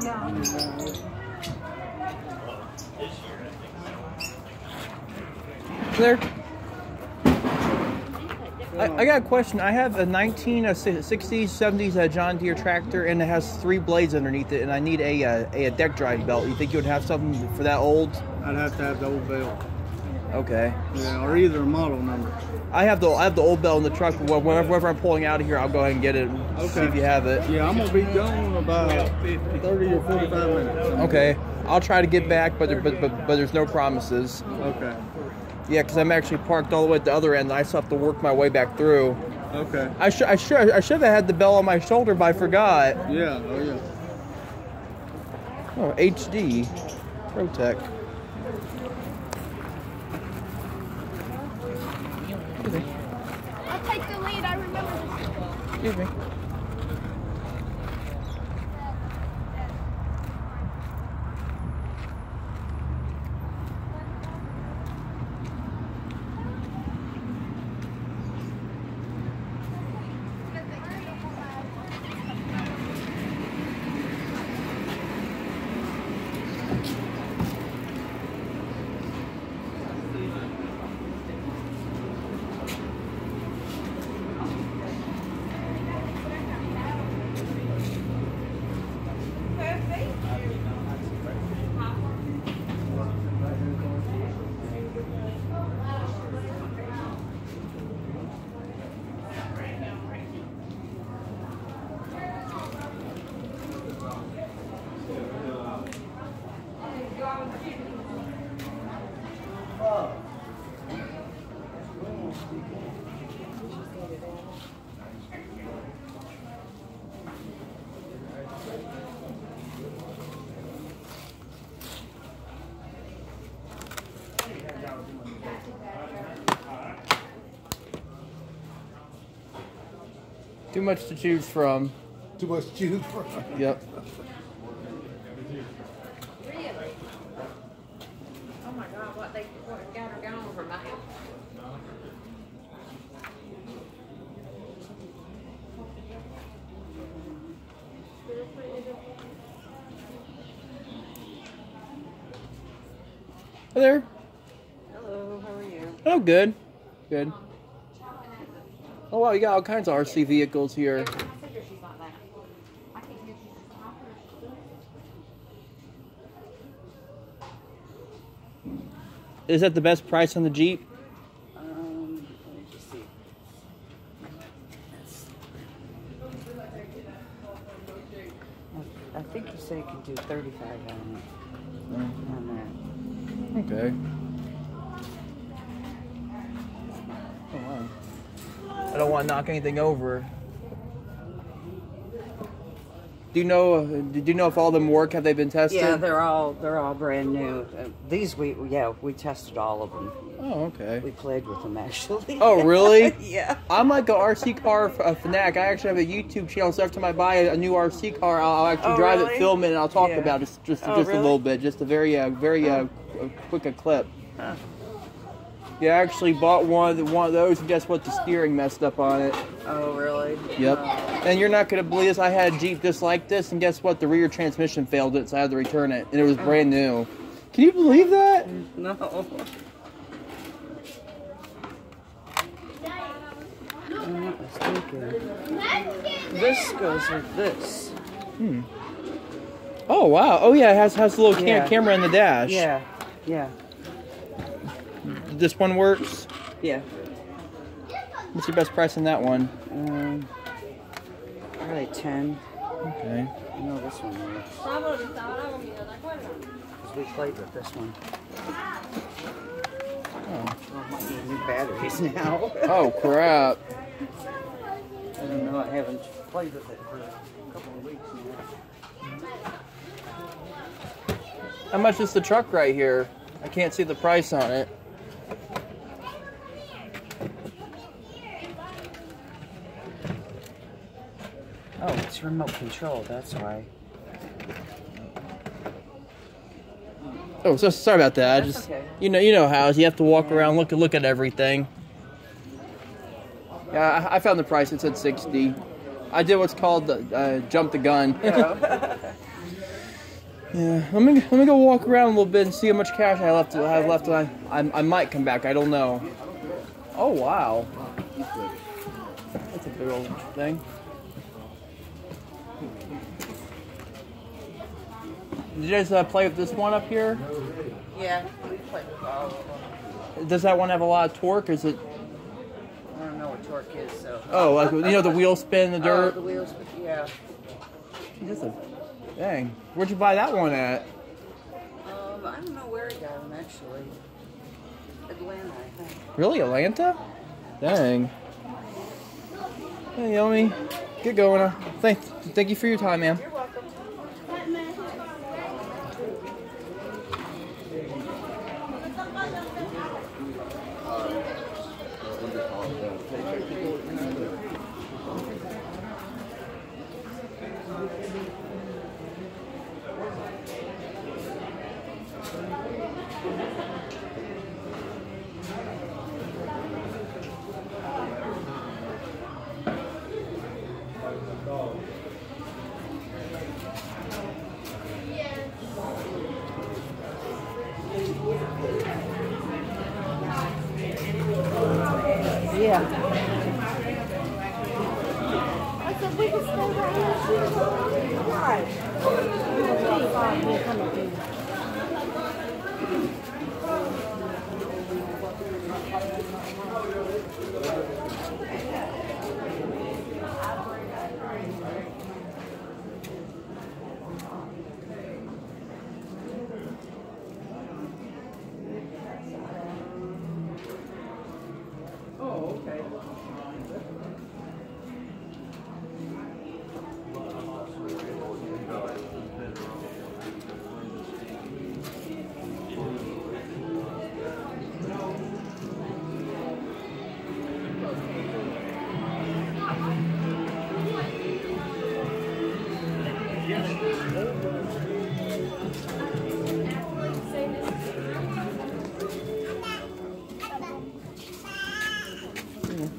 Yeah. There. I, I got a question. I have a 1960s, 70s uh, John Deere tractor, and it has three blades underneath it, and I need a, uh, a, a deck drive belt. You think you would have something for that old? I'd have to have the old belt. Okay. Yeah, or either a model number. I have the I have the old bell in the truck. Wh- Whenever, whenever I'm pulling out of here, I'll go ahead and get it. See Okay. if you have it. Yeah, I'm gonna be gone about 30 or 45 minutes. Okay. I'll try to get back, but there, but, but but there's no promises. Okay. Yeah, because I'm actually parked all the way at the other end. and I still have to work my way back through. Okay. I should I should I should have had the bell on my shoulder, but I forgot. Yeah. Oh yeah. Oh, HD, ProTech. Excuse me. I'll take the lead. I remember this. Excuse me. Too much to choose from. Too much to choose from. Yep. Oh my God, what they, what got her gone for my. Hey there. Hello, how are you? Oh, good. Good. Oh wow, you got all kinds of RC vehicles here. Is that the best price on the Jeep? Um, let me just see. I I think you said you could do 35 on it. On Okay. Oh wow. I don't want to knock anything over. Do you know? Do you know if all of them work? Have they been tested? Yeah, they're all they're all brand new. Uh, these we yeah we tested all of them. Oh, okay. We played with them actually. Oh, really? yeah. I'm like a RC car fanatic. I actually have a YouTube channel. So every time I buy a, new RC car, I'll, I'll actually Oh, drive really? it, film it, and I'll talk Yeah. about it just just, Oh, just a little bit, just a very uh, very uh, a quick a clip. Huh. Yeah, I actually bought one of the, one of those, and guess what? The steering messed up on it. Oh really? Yep. Oh. And you're not gonna believe this. I had a Jeep just like this, and guess what? The rear transmission failed it, so I had to return it, and it was brand new. Can you believe that? no. I'm not mistaken. This goes with this. Hmm. Oh wow! Oh yeah, it has has a little cam- Yeah. camera in the dash. Yeah. Yeah. This one works. Yeah. What's your best price on that one? Um, probably 10. Okay. I know this one works. 'Cause we played with this one. Oh. Well, it might need new batteries now. Oh crap! I don't know. I haven't played with it for a couple of weeks now. How much is the truck right here? I can't see the price on it. Oh, it's remote control, that's why. Oh, so sorry about that. I just okay. you know you know how you have to walk around look look at everything. Yeah, I, I found the price. It said sixty. I did what's called the uh, jump the gun. yeah, let me let me go walk around a little bit and see how much cash I left. I have left. I, I I might come back. I don't know. Oh wow, that's a big old thing. Did you guys uh, play with this one up here? Yeah, we played with all of them. Does that one have a lot of torque? Is it? I don't know what torque is, so. Oh, like you know the wheel spin in the Oh, dirt. the wheels, yeah. A, dang. Where'd you buy that one at? Um, I don't know where I got them actually. Atlanta, I think. Really, Atlanta? Dang. Hey, Yomi. Get going. Uh, thank, thank you for your time, man. You're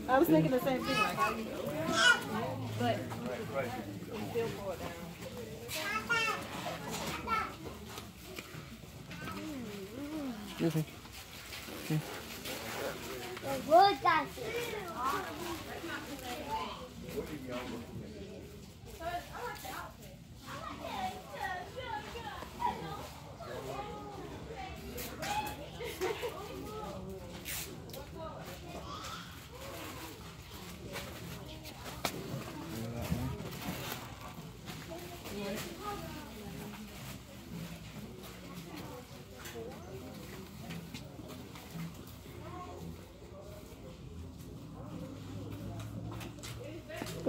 I was thinking the same thing. Like, how you But Excuse me. Good, guys.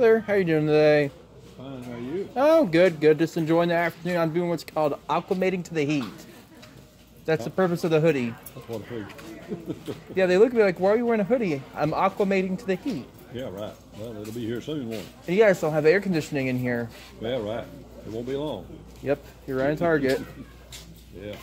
Claire, how you doing today? Fine, how are you? Oh, good, good. Just enjoying the afternoon. I'm doing what's called acclimating to the heat. That's the purpose of the hoodie. That's what I figured. Yeah, they look at me like, why are you wearing a hoodie? I'm acclimating to the heat. Yeah, right. Well, it'll be here soon, won't it? And you guys don't have air conditioning in here. Yeah, right. It won't be long. Yep, you're right on target. Yeah.